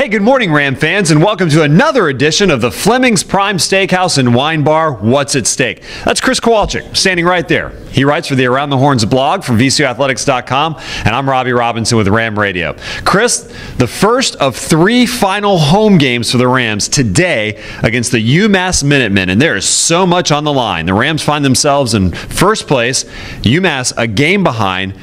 Hey, good morning, Ram fans, and welcome to another edition of the Fleming's Prime Steakhouse and Wine Bar. What's at stake? That's Chris Kowalczyk, standing right there. He writes for the Around the Horns blog from VCUathletics.com, and I'm Robbie Robinson with Ram Radio. Chris, the first of three final home games for the Rams today against the UMass Minutemen, and there is so much on the line. The Rams find themselves in first place, UMass a game behind.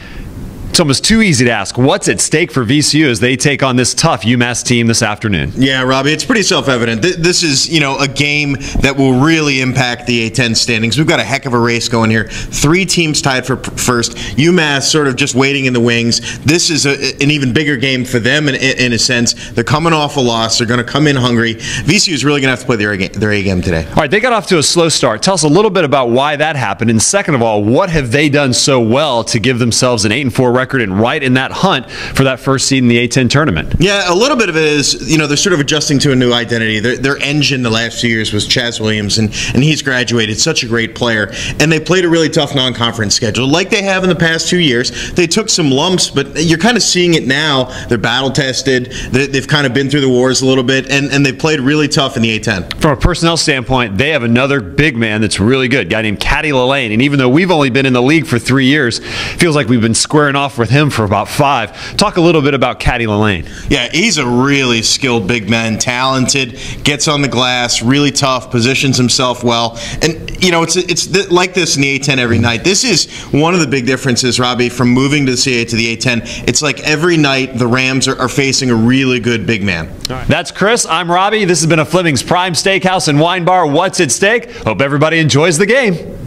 It's almost too easy to ask what's at stake for VCU as they take on this tough UMass team this afternoon. Yeah, Robbie, it's pretty self-evident. This is, you know, a game that will really impact the A10 standings. We've got a heck of a race going here. Three teams tied for first. UMass sort of just waiting in the wings. This is a, an even bigger game for them in, in, a sense. They're coming off a loss. They're going to come in hungry. VCU is really going to have to play their A, game, their A game today. All right, they got off to a slow start. Tell us a little bit about why that happened, and second of all, what have they done so well to give themselves an eight and four record and right in that hunt for that first seed in the A10 tournament. Yeah, a little bit of it is, you know, they're sort of adjusting to a new identity. Their, their engine the last few years was Chaz Williams, and, and he's graduated. Such a great player. And they played a really tough non conference schedule, like they have in the past two years. They took some lumps, but you're kind of seeing it now. They're battle tested, they, have kind of been through the wars a little bit, and, and they've played really tough in the A10. From a personnel standpoint, they have another big man that's really good, guy named Cady Lalanne. And even though we've only been in the league for three years, feels like we've been squaring off with him for about five. Talk a little bit about Cady Lalanne. Yeah, he's a really skilled big man, talented, gets on the glass, really tough, positions himself well. And, you know, it's it's th- like this in the A10 every night. This is one of the big differences, Robbie, from moving to the CA to the A10. It's like every night the Rams are, are facing a really good big man. Right. That's Chris. I'm Robbie. This has been a Fleming's Prime Steakhouse and Wine Bar. What's at stake? Hope everybody enjoys the game.